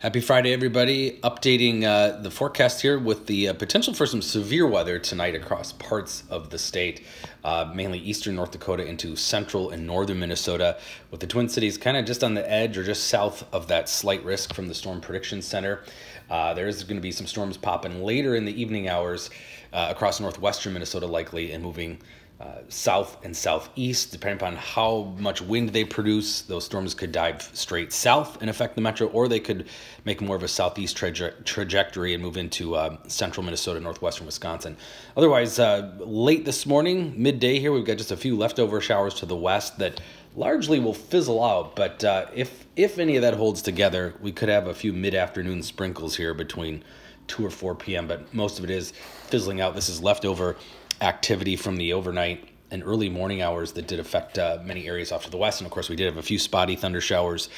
Happy Friday, everybody. Updating uh, the forecast here with the uh, potential for some severe weather tonight across parts of the state, uh, mainly eastern North Dakota into central and northern Minnesota, with the Twin Cities kind of just on the edge or just south of that slight risk from the Storm Prediction Center. Uh, there is going to be some storms popping later in the evening hours uh, across northwestern Minnesota, likely, and moving uh, south and southeast, depending upon how much wind they produce. Those storms could dive straight south and affect the metro, or they could make more of a southeast traje trajectory and move into uh, central Minnesota, northwestern Wisconsin. Otherwise, uh, late this morning, midday here, we've got just a few leftover showers to the west that largely will fizzle out. But uh, if if any of that holds together, we could have a few mid-afternoon sprinkles here between 2 or 4 p.m. But most of it is fizzling out. This is leftover activity from the overnight and early morning hours that did affect uh, many areas off to the west. And of course, we did have a few spotty thunder showers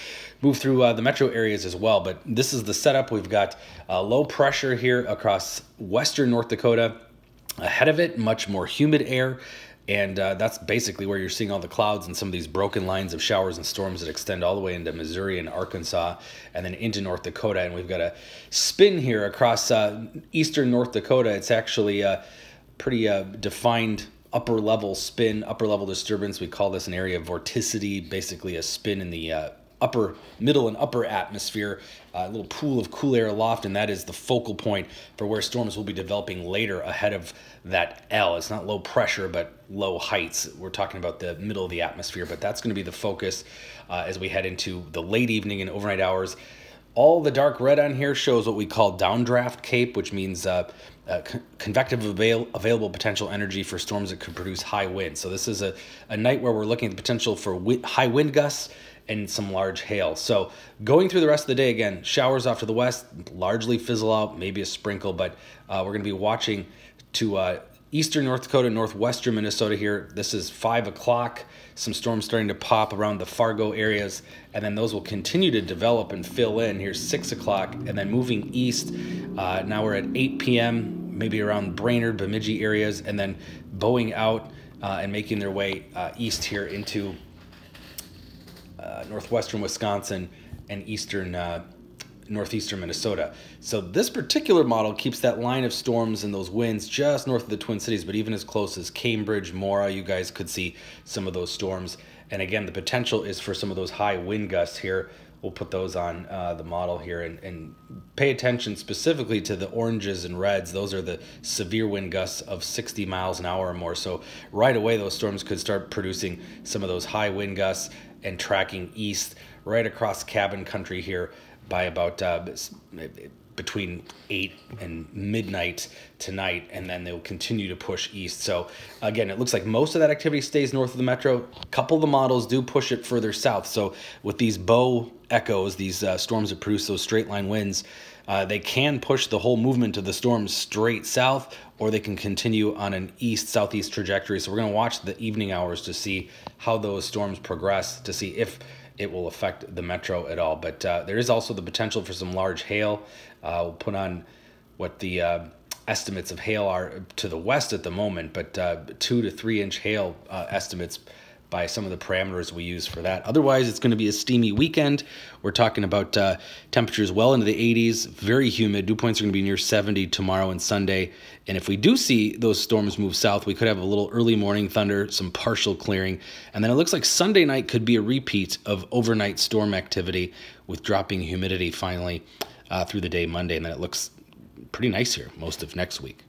move through uh, the metro areas as well. But this is the setup. We've got uh, low pressure here across western North Dakota. Ahead of it, much more humid air. And uh, that's basically where you're seeing all the clouds and some of these broken lines of showers and storms that extend all the way into Missouri and Arkansas and then into North Dakota. And we've got a spin here across uh, eastern North Dakota. It's actually uh, pretty uh, defined upper level spin, upper level disturbance. We call this an area of vorticity, basically a spin in the uh, upper, middle, and upper atmosphere, a little pool of cool air aloft, and that is the focal point for where storms will be developing later ahead of that L. It's not low pressure, but low heights. We're talking about the middle of the atmosphere, but that's going to be the focus uh, as we head into the late evening and overnight hours. All the dark red on here shows what we call downdraft CAPE, which means uh, uh, convective avail available potential energy for storms that could produce high wind. So this is a, a night where we're looking at the potential for high wind gusts and some large hail. So going through the rest of the day, again, showers off to the west, largely fizzle out, maybe a sprinkle, but uh, we're going to be watching to uh, eastern North Dakota, northwestern Minnesota here. This is 5 o'clock. Some storms starting to pop around the Fargo areas, and then those will continue to develop and fill in. Here's 6 o'clock, and then moving east. Uh, now we're at 8 p.m., maybe around Brainerd, Bemidji areas, and then bowing out uh, and making their way uh, east here into uh, northwestern Wisconsin and eastern uh, northeastern Minnesota. So this particular model keeps that line of storms and those winds just north of the Twin Cities, but even as close as Cambridge, Mora, you guys could see some of those storms. And again, the potential is for some of those high wind gusts here. We'll put those on uh, the model here and, and pay attention specifically to the oranges and reds. Those are the severe wind gusts of 60 miles an hour or more. So right away, those storms could start producing some of those high wind gusts and tracking east right across cabin country here by about uh, between 8 and midnight tonight, and then they'll continue to push east. So, again, it looks like most of that activity stays north of the metro. A couple of the models do push it further south. So, with these bow echoes, these uh, storms that produce those straight line winds, uh, they can push the whole movement of the storm straight south, or they can continue on an east southeast trajectory. So, we're going to watch the evening hours to see how those storms progress, to see if it will affect the metro at all. But uh, there is also the potential for some large hail. Uh, we'll put on what the uh, estimates of hail are to the west at the moment, but uh, two to three inch hail uh, estimates by some of the parameters we use for that. Otherwise, it's going to be a steamy weekend. We're talking about uh, temperatures well into the 80s, very humid. Dew points are going to be near 70 tomorrow and Sunday. And if we do see those storms move south, we could have a little early morning thunder, some partial clearing. And then it looks like Sunday night could be a repeat of overnight storm activity with dropping humidity finally uh, through the day Monday. And then it looks pretty nice here most of next week.